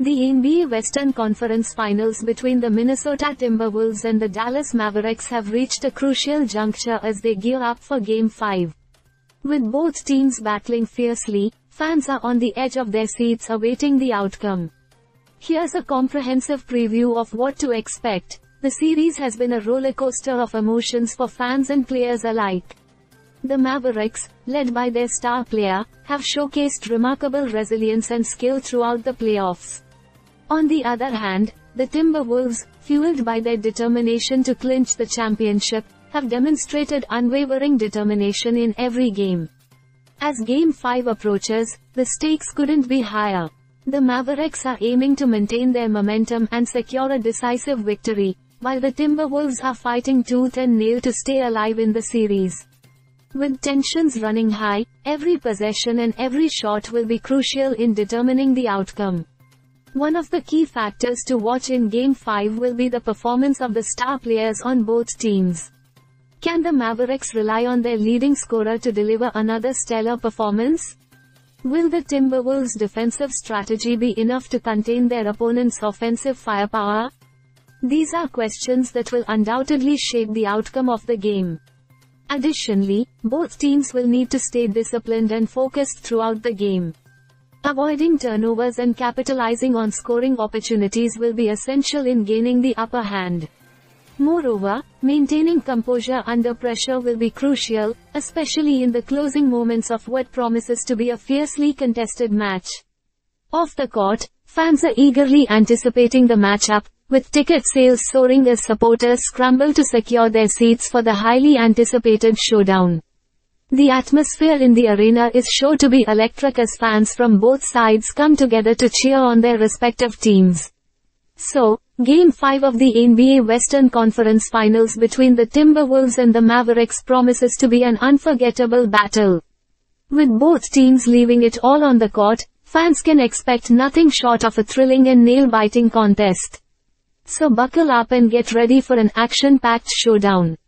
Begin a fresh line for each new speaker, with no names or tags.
The NBA Western Conference Finals between the Minnesota Timberwolves and the Dallas Mavericks have reached a crucial juncture as they gear up for Game 5. With both teams battling fiercely, fans are on the edge of their seats awaiting the outcome. Here's a comprehensive preview of what to expect. The series has been a rollercoaster of emotions for fans and players alike. The Mavericks, led by their star player, have showcased remarkable resilience and skill throughout the playoffs. On the other hand, the Timberwolves, fueled by their determination to clinch the championship, have demonstrated unwavering determination in every game. As Game 5 approaches, the stakes couldn't be higher. The Mavericks are aiming to maintain their momentum and secure a decisive victory, while the Timberwolves are fighting tooth and nail to stay alive in the series. With tensions running high, every possession and every shot will be crucial in determining the outcome. One of the key factors to watch in Game 5 will be the performance of the star players on both teams. Can the Mavericks rely on their leading scorer to deliver another stellar performance? Will the Timberwolves' defensive strategy be enough to contain their opponent's offensive firepower? These are questions that will undoubtedly shape the outcome of the game. Additionally, both teams will need to stay disciplined and focused throughout the game. Avoiding turnovers and capitalizing on scoring opportunities will be essential in gaining the upper hand. Moreover, maintaining composure under pressure will be crucial, especially in the closing moments of what promises to be a fiercely contested match. Off the court, fans are eagerly anticipating the matchup, with ticket sales soaring as supporters scramble to secure their seats for the highly anticipated showdown. The atmosphere in the arena is sure to be electric as fans from both sides come together to cheer on their respective teams. So, Game 5 of the NBA Western Conference Finals between the Timberwolves and the Mavericks promises to be an unforgettable battle. With both teams leaving it all on the court, fans can expect nothing short of a thrilling and nail-biting contest. So buckle up and get ready for an action-packed showdown.